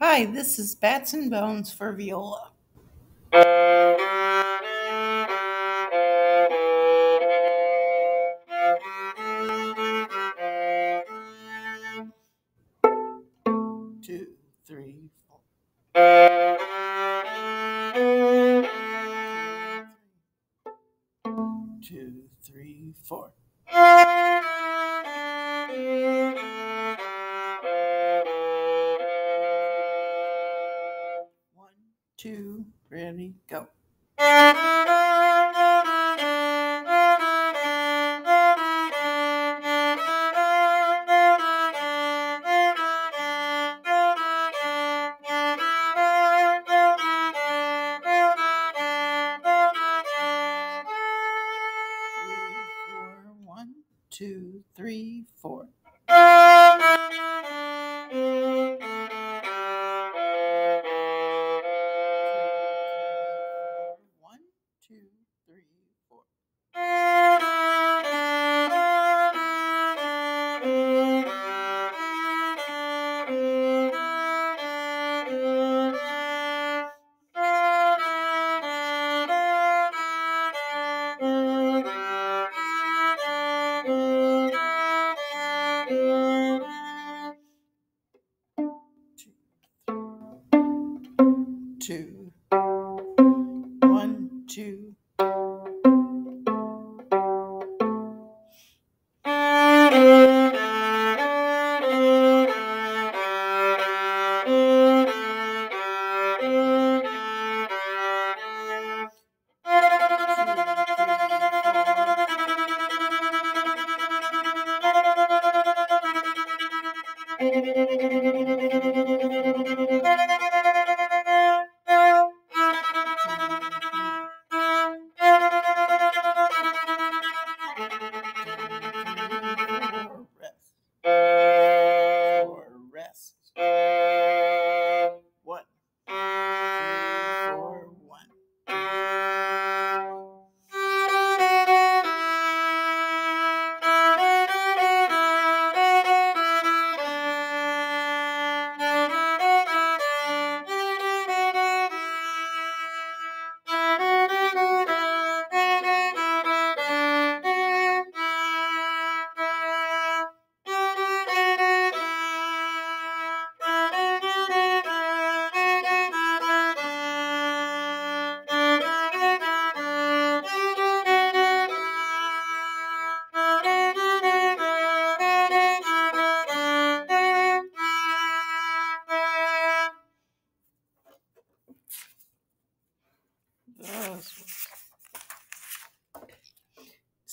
Hi, this is Bats and Bones for Viola. Two, three, four. Two, three, four. Two, ready, go. Three, four. Two. For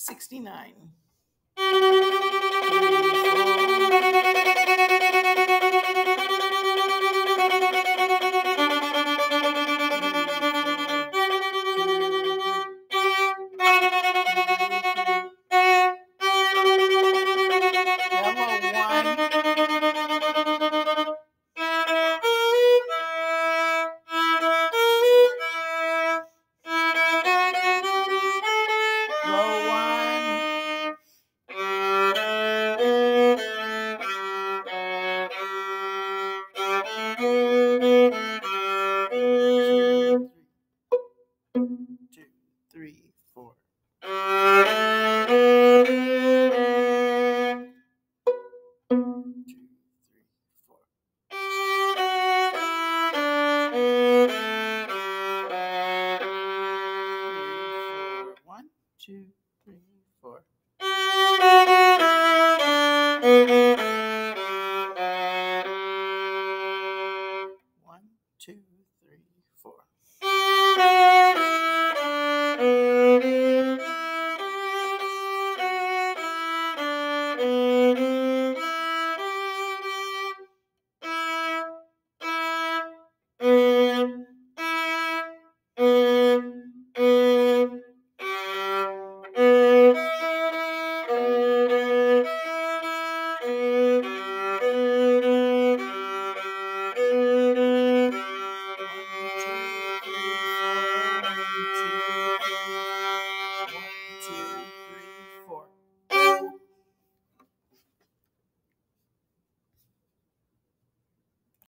69. One, Mm-hmm.